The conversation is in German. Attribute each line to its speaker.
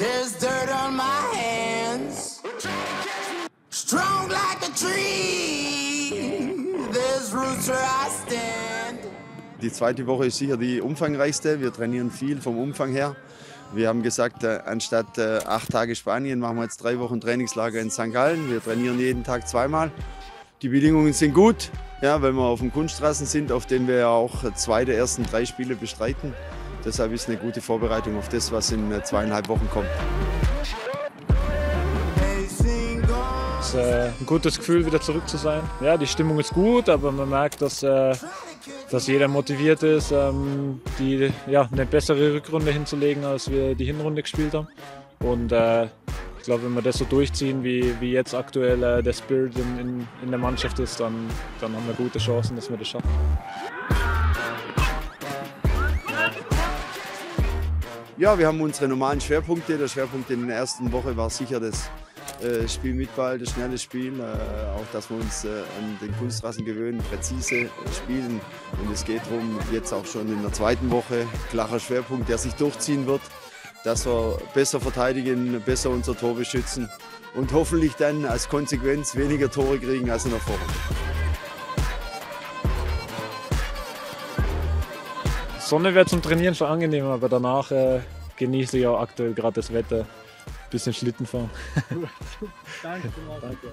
Speaker 1: There's dirt on my hands. Strong like a tree. There's roots where I stand.
Speaker 2: Die zweite Woche ist sicher die umfangreichste. Wir trainieren viel vom Umfang her. Wir haben gesagt, äh, anstatt äh, acht Tage Spanien machen wir jetzt drei Wochen Trainingslager in St. Gallen. Wir trainieren jeden Tag zweimal. Die Bedingungen sind gut, ja, weil wir auf dem Kunststraßen sind, auf denen wir ja auch zwei der ersten drei Spiele bestreiten. Deshalb ist eine gute Vorbereitung auf das, was in äh, zweieinhalb Wochen kommt.
Speaker 3: Es ist äh, ein gutes Gefühl, wieder zurück zu sein. Ja, die Stimmung ist gut, aber man merkt, dass, äh, dass jeder motiviert ist, ähm, die, ja, eine bessere Rückrunde hinzulegen, als wir die Hinrunde gespielt haben. Und äh, ich glaube, wenn wir das so durchziehen, wie, wie jetzt aktuell äh, der Spirit in, in, in der Mannschaft ist, dann, dann haben wir gute Chancen, dass wir das schaffen.
Speaker 2: Ja, wir haben unsere normalen Schwerpunkte. Der Schwerpunkt in der ersten Woche war sicher das äh, Spiel mit Ball, das schnelle Spiel. Äh, auch, dass wir uns äh, an den Kunstrasen gewöhnen, präzise spielen. Und es geht darum, jetzt auch schon in der zweiten Woche, klarer Schwerpunkt, der sich durchziehen wird, dass wir besser verteidigen, besser unser Tor beschützen und hoffentlich dann als Konsequenz weniger Tore kriegen als in der Vorrunde.
Speaker 3: Sonne wäre zum Trainieren schon angenehm, aber danach äh, genieße ich auch aktuell gerade das Wetter. Bisschen Schlitten fahren.
Speaker 4: Danke.
Speaker 3: Danke.